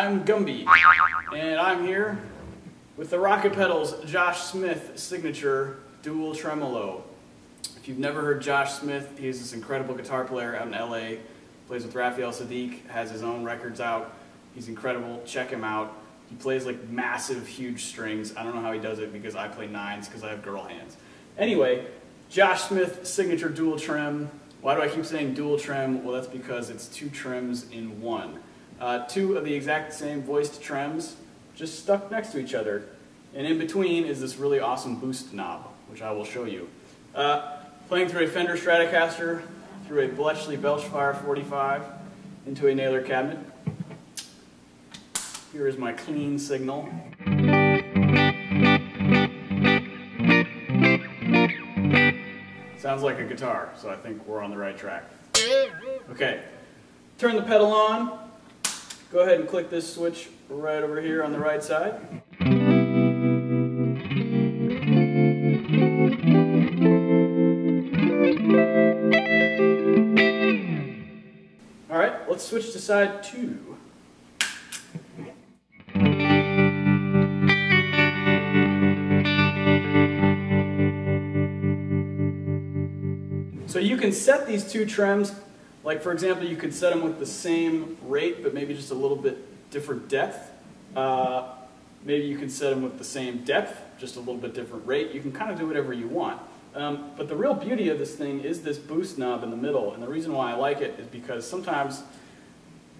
I'm Gumby, and I'm here with the Rockett Pedals Josh Smith signature dual tremolo. If you've never heard Josh Smith, he's this incredible guitar player out in LA, plays with Raphael Saadiq, has his own records out. He's incredible, check him out. He plays like massive, huge strings. I don't know how he does it because I play nines because I have girl hands. Anyway, Josh Smith signature dual trem. Why do I keep saying dual trem? Well, that's because it's two trems in one. Uh, two of the exact same voiced trems just stuck next to each other. And in between is this really awesome boost knob, which I will show you. Uh, playing through a Fender Stratocaster, through a Bletchley Belchfire 45, into a Naylor cabinet. Here is my clean signal. Sounds like a guitar, so I think we're on the right track. Okay, turn the pedal on. Go ahead and click this switch right over here on the right side. All right, let's switch to side two. So you can set these two trems, like for example, you could set them with the same rate, but maybe just a little bit different depth. Uh, maybe you can set them with the same depth, just a little bit different rate. You can kind of do whatever you want. Um, but the real beauty of this thing is this boost knob in the middle, and the reason why I like it is because sometimes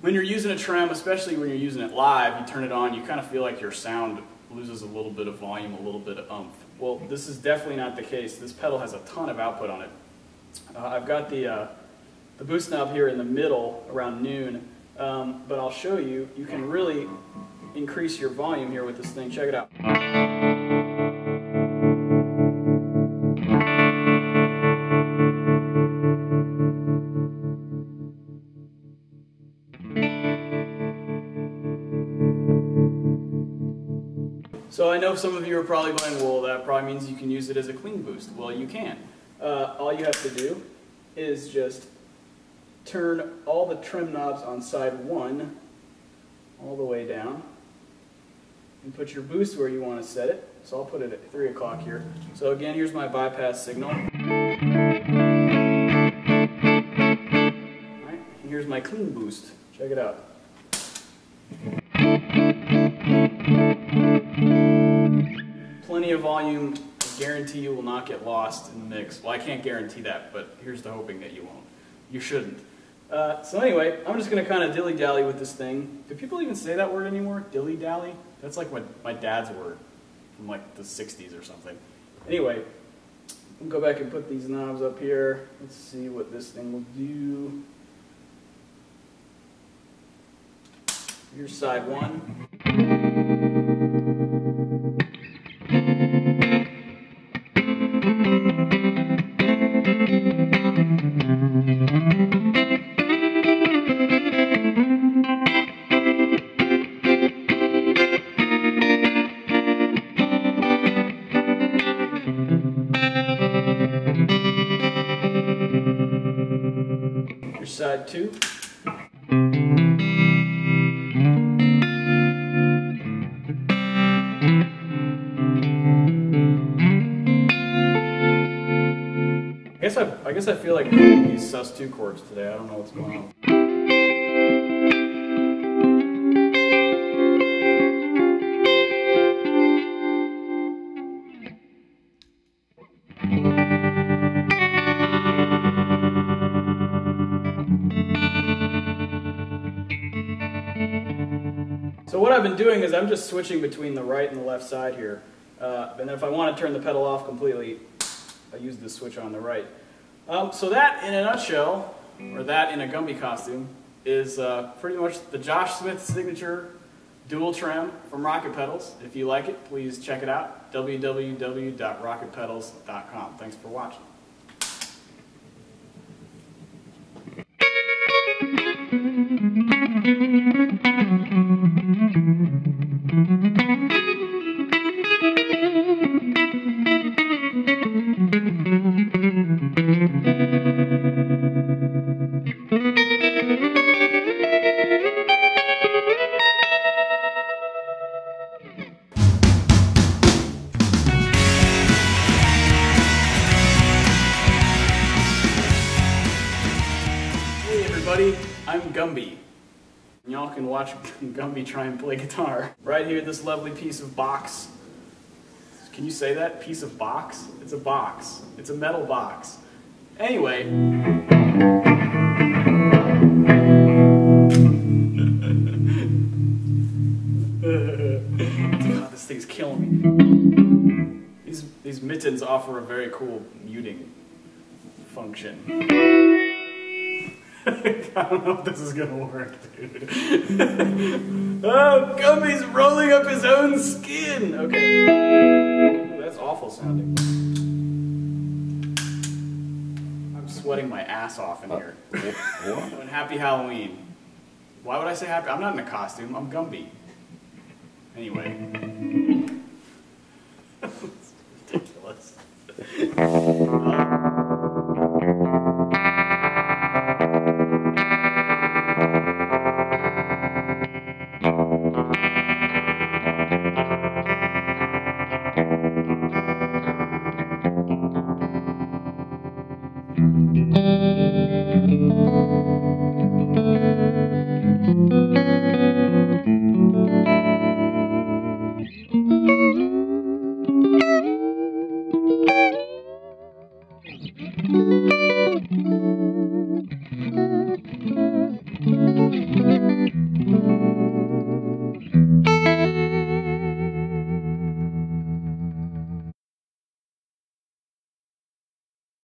when you're using a trem, especially when you're using it live, you turn it on, you kind of feel like your sound loses a little bit of volume, a little bit of umph. Well, this is definitely not the case. This pedal has a ton of output on it. Uh, I've got the, uh, the boost knob here in the middle around noon, um, but I'll show you, you can really increase your volume here with this thing. Check it out. So I know some of you are probably going, well, that probably means you can use it as a clean boost. Well, you can uh, all you have to do is just turn all the trem knobs on side one all the way down and put your boost where you want to set it. So I'll put it at 3 o'clock here. So again, here's my bypass signal. Here's my clean boost. Check it out. Plenty of volume, I guarantee you will not get lost in the mix. Well, I can't guarantee that, but here's the hoping that you won't. You shouldn't. Uh, so anyway, I'm just going to kind of dilly-dally with this thing. Do people even say that word anymore? Dilly-dally? That's like my, my dad's word from like the 60s or something. Anyway, we'll go back and put these knobs up here. Let's see what this thing will do. Here's side one. Side two. I guess I, I guess I feel like playing these sus two chords today. I don't know what's going on. So what I've been doing is I'm just switching between the right and the left side here. Uh, and if I want to turn the pedal off completely, I use the switch on the right. Um, so that, in a nutshell, or that in a Gumby costume, is uh, pretty much the Josh Smith signature dual trem from Rockett Pedals. If you like it, please check it out. www.rockettpedals.com. Thanks for watching. I'm Gumby. Y'all can watch Gumby try and play guitar. Right here, this lovely piece of box. Can you say that? Piece of box? It's a box. It's a metal box. Anyway. God, this thing's killing me. These, these mittens offer a very cool muting function. I don't know if this is gonna work, dude. oh, Gumby's rolling up his own skin! Okay. Ooh, that's awful sounding. I'm sweating my ass off in uh, here. What? And happy Halloween. Why would I say happy? I'm not in a costume, I'm Gumby. Anyway.